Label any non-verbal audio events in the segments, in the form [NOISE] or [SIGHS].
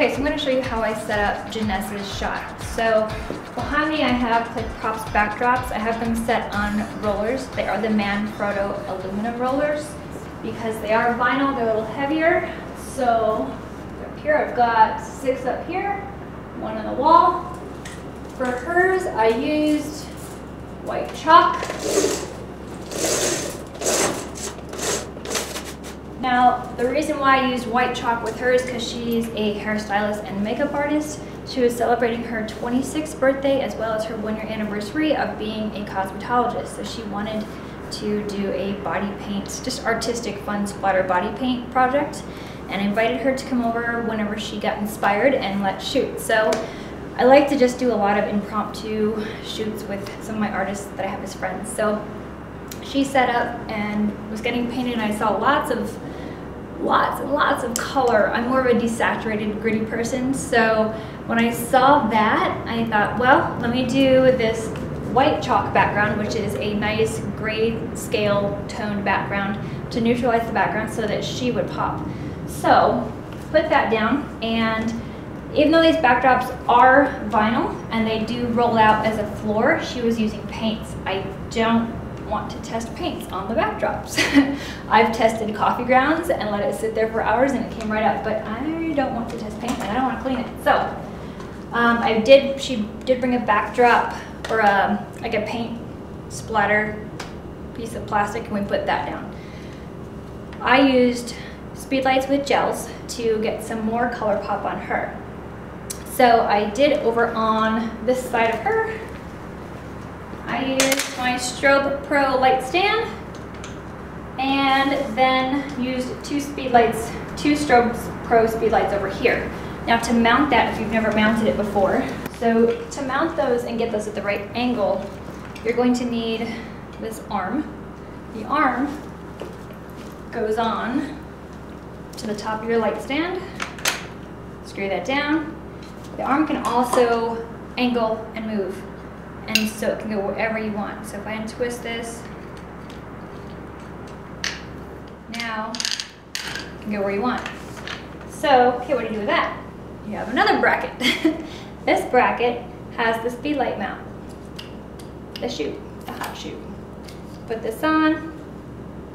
Okay, so I'm gonna show you how I set up Janessa's shot. So behind me I have Click Props backdrops. I have them set on rollers. They are the Manfrotto aluminum rollers because they are vinyl, they're a little heavier. So up here I've got six up here, one on the wall. For hers, I used white chalk. Now, the reason why I used white chalk with her is because she's a hairstylist and makeup artist. She was celebrating her 26th birthday as well as her one year anniversary of being a cosmetologist. So she wanted to do a body paint, just artistic fun splatter body paint project. And I invited her to come over whenever she got inspired and let's shoot. So I like to just do a lot of impromptu shoots with some of my artists that I have as friends. So she set up and was getting painted and I saw lots of lots and lots of color. I'm more of a desaturated, gritty person. So when I saw that, I thought, well, let me do this white chalk background, which is a nice gray scale toned background to neutralize the background so that she would pop. So put that down and even though these backdrops are vinyl and they do roll out as a floor, she was using paints. I don't want to test paints on the backdrops. [LAUGHS] I've tested coffee grounds and let it sit there for hours and it came right out, but I don't want to test paint and I don't want to clean it. So um, I did, she did bring a backdrop or a, um, like a paint splatter piece of plastic and we put that down. I used speedlights with gels to get some more color pop on her. So I did over on this side of her, I used my Strobe Pro light stand and then used two speed lights, two Strobe Pro speed lights over here. Now to mount that, if you've never mounted it before, so to mount those and get those at the right angle, you're going to need this arm. The arm goes on to the top of your light stand. Screw that down. The arm can also angle and move and so it can go wherever you want. So if I untwist this, now it can go where you want. So, okay, what do you do with that? You have another bracket. [LAUGHS] this bracket has the speed light mount, the shoe, the hot shoe. Put this on,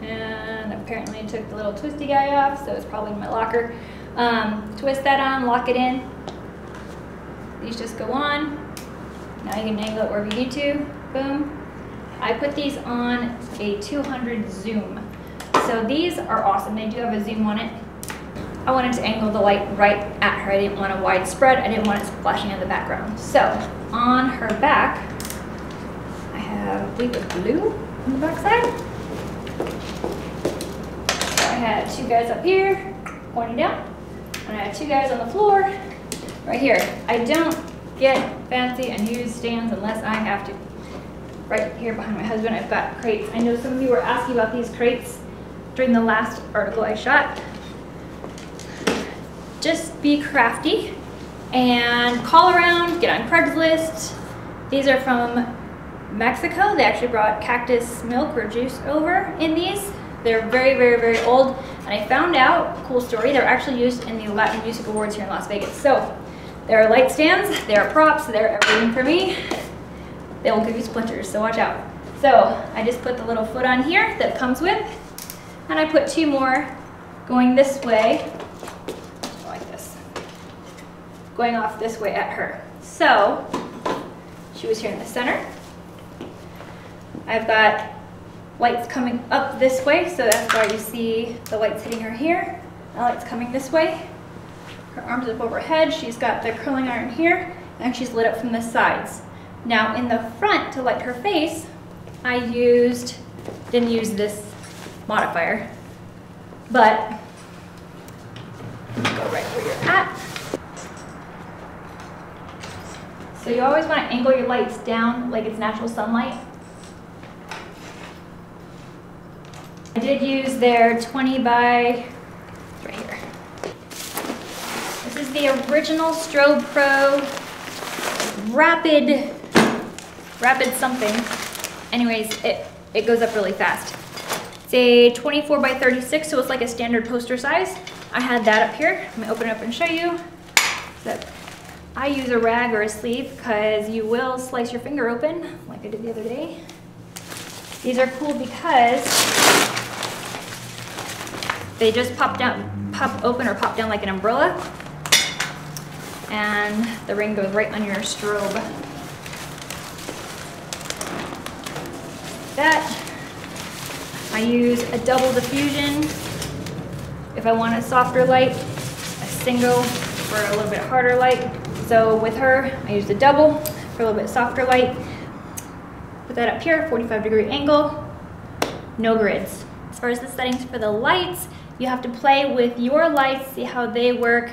and apparently took the little twisty guy off, so it's probably in my locker. Um, twist that on, lock it in. These just go on, now you can angle it wherever you need to. Boom. I put these on a 200 zoom. So these are awesome. They do have a zoom on it. I wanted to angle the light right at her. I didn't want a wide spread. I didn't want it splashing in the background. So on her back, I have, I believe it's blue on the back side. So I had two guys up here pointing down, and I had two guys on the floor right here. I don't get fancy and use stands unless I have to. Right here behind my husband, I've got crates. I know some of you were asking about these crates during the last article I shot. Just be crafty and call around, get on Craigslist. These are from Mexico. They actually brought cactus milk or juice over in these. They're very, very, very old. And I found out, cool story, they're actually used in the Latin Music Awards here in Las Vegas. So there are light stands, there are props, they're everything for me. They will give you splinters, so watch out. So I just put the little foot on here that comes with, and I put two more going this way, like this, going off this way at her. So she was here in the center. I've got lights coming up this way, so that's why you see the lights hitting her here. The lights coming this way. Her arms up overhead. She's got the curling iron here, and she's lit up from the sides. Now in the front, to light her face, I used, didn't use this modifier, but go right where you're at. So you always want to angle your lights down like it's natural sunlight. I did use their 20 by the original Strobe Pro Rapid, Rapid something. Anyways, it, it goes up really fast. It's a 24 by 36, so it's like a standard poster size. I had that up here. Let me open it up and show you. That I use a rag or a sleeve because you will slice your finger open, like I did the other day. These are cool because they just pop down, pop open or pop down like an umbrella. And the ring goes right on your strobe. That, I use a double diffusion if I want a softer light, a single for a little bit harder light. So with her, I use a double for a little bit softer light. Put that up here, 45 degree angle, no grids. As far as the settings for the lights, you have to play with your lights, see how they work,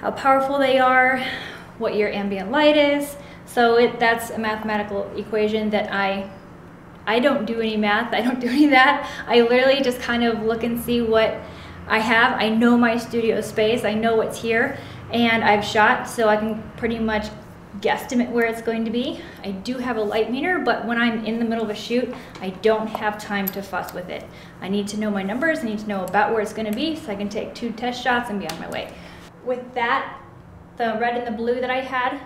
how powerful they are, what your ambient light is. So it, that's a mathematical equation that I, I don't do any math, I don't do any of that. I literally just kind of look and see what I have. I know my studio space, I know what's here, and I've shot so I can pretty much guesstimate where it's going to be. I do have a light meter, but when I'm in the middle of a shoot, I don't have time to fuss with it. I need to know my numbers, I need to know about where it's gonna be so I can take two test shots and be on my way. With that, the red and the blue that I had,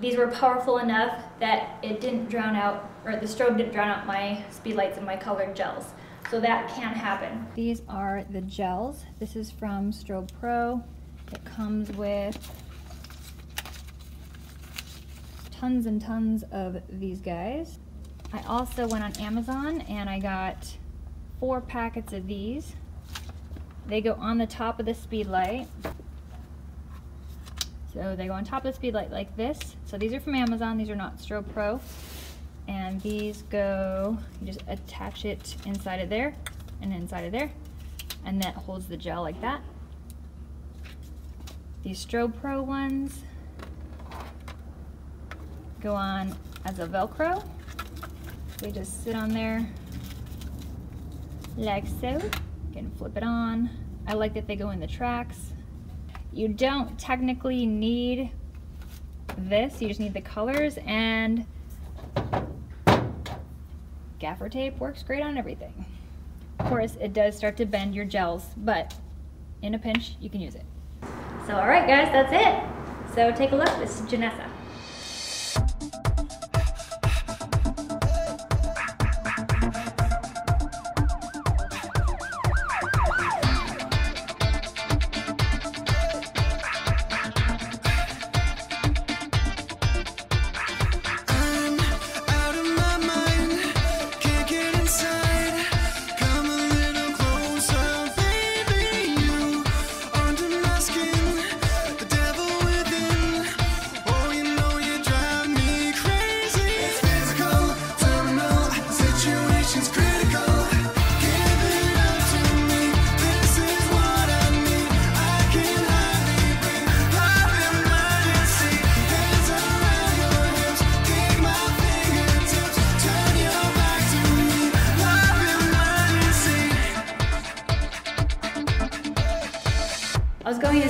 these were powerful enough that it didn't drown out, or the strobe didn't drown out my speed lights and my colored gels. So that can happen. These are the gels. This is from Strobe Pro. It comes with tons and tons of these guys. I also went on Amazon and I got four packets of these. They go on the top of the speed light. So they go on top of the speed light like this. So these are from Amazon, these are not Strobe Pro. And these go, you just attach it inside of there and inside of there. And that holds the gel like that. These Strobe Pro ones go on as a Velcro. They just sit on there like so. You can flip it on. I like that they go in the tracks. You don't technically need this, you just need the colors and gaffer tape works great on everything. Of course, it does start to bend your gels, but in a pinch, you can use it. So all right guys, that's it. So take a look, this is Janessa.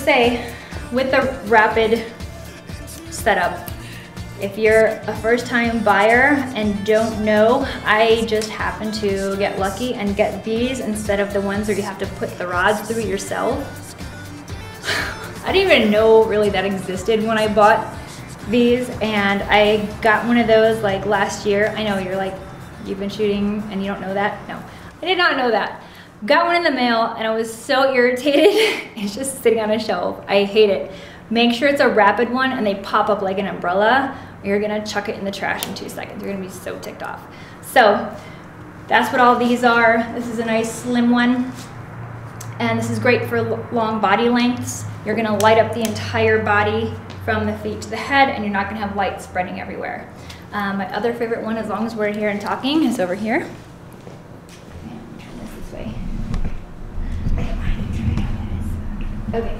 Say, with the rapid setup, if you're a first time buyer and don't know, I just happened to get lucky and get these instead of the ones where you have to put the rods through yourself. [SIGHS] I didn't even know really that existed when I bought these and I got one of those like last year. I know you're like, you've been shooting and you don't know that? No, I did not know that. Got one in the mail and I was so irritated. [LAUGHS] it's just sitting on a shelf. I hate it. Make sure it's a rapid one and they pop up like an umbrella you're gonna chuck it in the trash in two seconds. You're gonna be so ticked off. So that's what all these are. This is a nice slim one. And this is great for long body lengths. You're gonna light up the entire body from the feet to the head and you're not gonna have light spreading everywhere. Um, my other favorite one, as long as we're here and talking, is over here. Okay,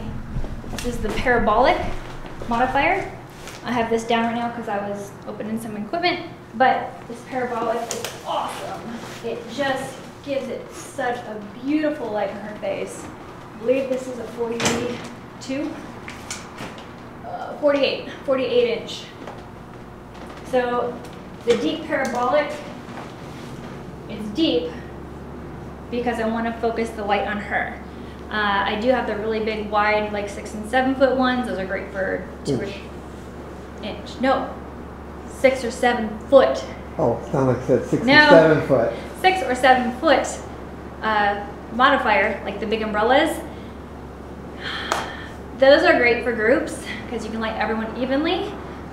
this is the parabolic modifier. I have this down right now because I was opening some equipment, but this parabolic is awesome. It just gives it such a beautiful light in her face. I believe this is a 42, uh, 48, 48 inch. So the deep parabolic is deep because I want to focus the light on her. Uh, I do have the really big, wide, like six and seven foot ones. Those are great for two Inch. inch. No, six or seven foot. Oh, sound like said six No. and seven foot. Six or seven foot uh, modifier, like the big umbrellas. Those are great for groups because you can light everyone evenly.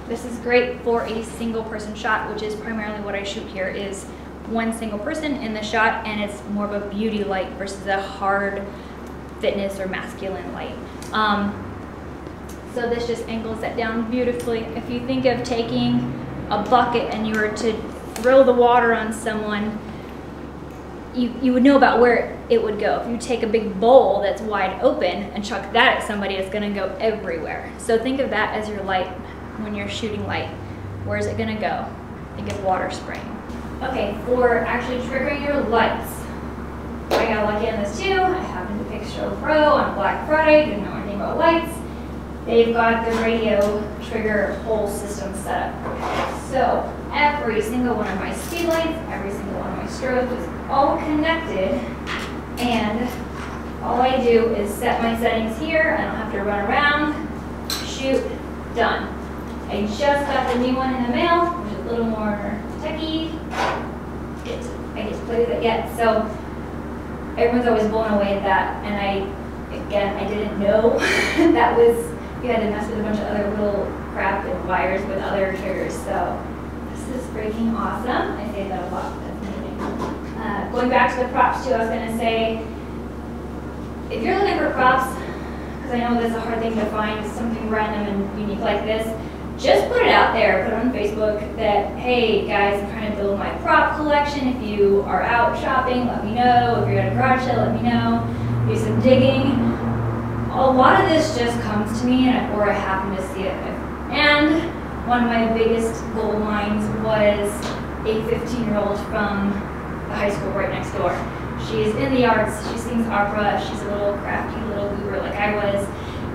This is great for a single person shot, which is primarily what I shoot here is one single person in the shot and it's more of a beauty light versus a hard fitness or masculine light. Um, so this just angles that down beautifully. If you think of taking a bucket and you were to throw the water on someone, you, you would know about where it would go. If you take a big bowl that's wide open and chuck that at somebody, it's gonna go everywhere. So think of that as your light when you're shooting light. Where is it gonna go? Think of water spraying. Okay, for actually triggering your lights, I got lucky on this too. Strobe Pro on Black Friday, didn't know anything about lights. They've got the radio trigger whole system set up. So every single one of my speed lights, every single one of my strobes is all connected. And all I do is set my settings here. I don't have to run around, shoot, done. I just got the new one in the mail, which is a little more techy. I get to play with it yet. So everyone's always blown away at that. And I, again, I didn't know [LAUGHS] that was, you had to mess with a bunch of other little crap and wires with other triggers. So this is freaking awesome. I say that a lot. Uh, going back to the props too, I was gonna say, if you're looking for props, because I know that's a hard thing to find, something random and unique like this, just put it out there, put it on Facebook that, hey guys, I'm trying to build my prop collection. If you are out shopping, let me know. If you're at a garage sale, let me know. Do some digging. A lot of this just comes to me and, or I happen to see it. And one of my biggest gold mines was a 15 year old from the high school right next door. She's in the arts, she sings opera, she's a little crafty little goober like I was.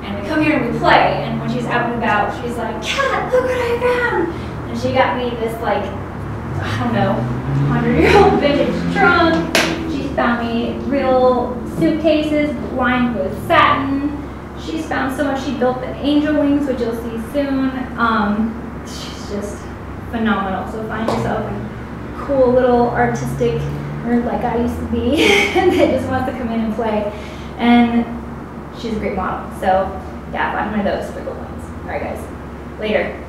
And we come here and we play, and when she's out and about, she's like, Kat, look what I found! And she got me this like, I don't know, 100 year old [LAUGHS] vintage trunk. She's found me real suitcases lined with satin. She's found so much, she built the angel wings, which you'll see soon. Um, she's just phenomenal. So find yourself a cool little artistic nerd like I used to be [LAUGHS] that just wants to come in and play. And she's a great model. So yeah, find one of those gold ones. All right, guys. Later.